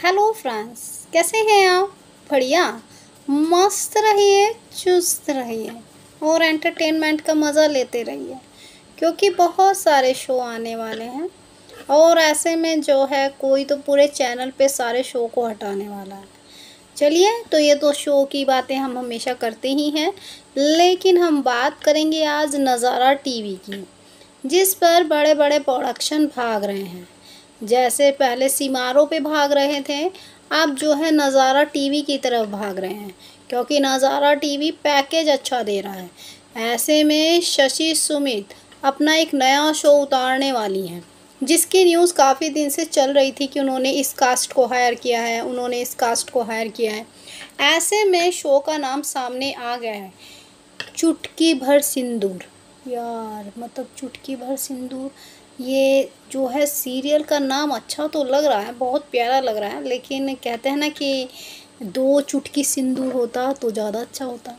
Hello friends कैसे हैं आप? बढ़िया। मस्त रहिए, चुस्त रहिए और एंटरटेनमेंट का मज़ा लेते रहिए, क्योंकि बहुत सारे शो आने वाले हैं और ऐसे में जो है कोई तो पूरे चैनल पे सारे शो को हटाने वाला है। चलिए तो ये तो शो की बातें हम हमेशा करते ही हैं, लेकिन हम बात करेंगे आज नज़ारा टीवी की, जिस पर बड़े बड़े प्रोडक्शन भाग रहे हैं। जैसे पहले सीमारों पे भाग रहे थे, अब जो है नज़ारा टीवी की तरफ़ भाग रहे हैं, क्योंकि नज़ारा टीवी पैकेज अच्छा दे रहा है। ऐसे में शशि सुमित अपना एक नया शो उतारने वाली हैं, जिसकी न्यूज़ काफ़ी दिन से चल रही थी कि उन्होंने इस कास्ट को हायर किया है, उन्होंने इस कास्ट को हायर किया है। ऐसे में शो का नाम सामने आ गया है, चुटकी भर सिंदूर। यार मतलब चुटकी भर सिंदूर। ये जो है सीरियल का नाम अच्छा तो लग रहा है, बहुत प्यारा लग रहा है, लेकिन कहते हैं ना कि दो चुटकी सिंदूर होता तो ज़्यादा अच्छा होता।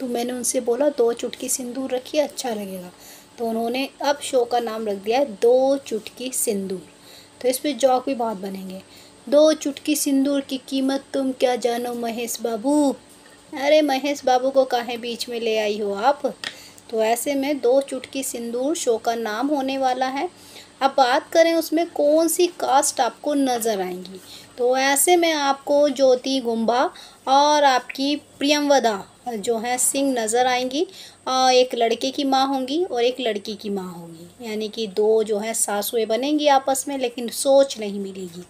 तो मैंने उनसे बोला, दो चुटकी सिंदूर रखिए अच्छा लगेगा। तो उन्होंने अब शो का नाम रख दिया है, दो चुटकी सिंदूर। तो इस पर जॉक भी बहुत बनेंगे। दो चुटकी सिंदूर की कीमत तुम क्या जानो महेश बाबू? अरे महेश बाबू को कहाँ बीच में ले आई हो आप? तो ऐसे में दो चुटकी सिंदूर शो का नाम होने वाला है। अब बात करें उसमें कौन सी कास्ट आपको नज़र आएँगी। तो ऐसे में आपको ज्योति गुम्बा और आपकी प्रियमवदा जो है सिंह नज़र आएँगी। एक लड़के की माँ होंगी और एक लड़की की माँ होंगी। यानी कि दो जो है सासुएँ बनेंगी आपस में, लेकिन सोच नहीं मिलेगी।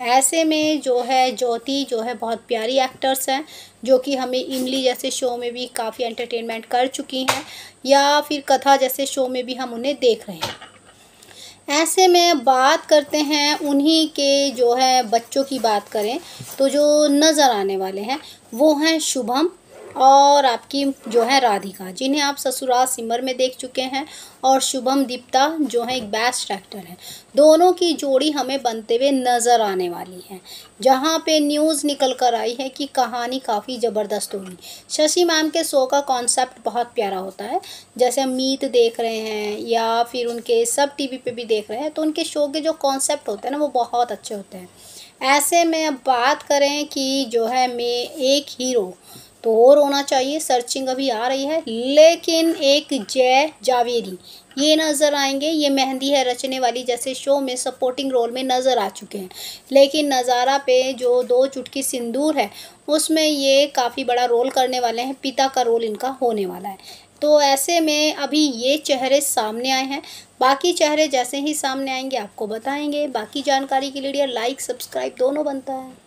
ऐसे में जो है ज्योति जो है बहुत प्यारी एक्टर्स हैं, जो कि हमें इमली जैसे शो में भी काफ़ी एंटरटेनमेंट कर चुकी हैं, या फिर कथा जैसे शो में भी हम उन्हें देख रहे हैं। ऐसे में बात करते हैं उन्हीं के जो है बच्चों की बात करें तो जो नज़र आने वाले हैं, वो हैं शुभम और आपकी जो है राधिका जिन्हें आप ससुराल सिमर में देख चुके हैं और शुभम दीप्ता जो है एक बेस्ट एक्टर है। दोनों की जोड़ी हमें बनते हुए नज़र आने वाली है। जहाँ पे न्यूज़ निकल कर आई है कि कहानी काफ़ी ज़बरदस्त होगी। शशि मैम के शो का कॉन्सेप्ट बहुत प्यारा होता है। जैसे हम मीत देख रहे हैं या फिर उनके सब टीवी पे भी देख रहे हैं तो उनके शो के जो कॉन्सेप्ट होते हैं ना, वो बहुत अच्छे होते हैं। ऐसे में अब बात करें कि जो है मैं एक हीरो तो और होना चाहिए। सर्चिंग अभी आ रही है। लेकिन एक जय जावेरी। ये नज़र आएँगे। ये मेहंदी है रचने वाली, जैसे शो में सपोर्टिंग रोल में नज़र आ चुके हैं। लेकिन नज़ारा पे जो दो चुटकी सिंदूर है, उसमें ये काफ़ी बड़ा रोल करने वाले हैं। पिता का रोल इनका होने वाला है। तो ऐसे में अभी ये चेहरे सामने आए हैं। बाकी चेहरे जैसे ही सामने आएँगे, आपको बताएँगे। बाकी जानकारी के लिए लाइक सब्सक्राइब दोनों बनता है।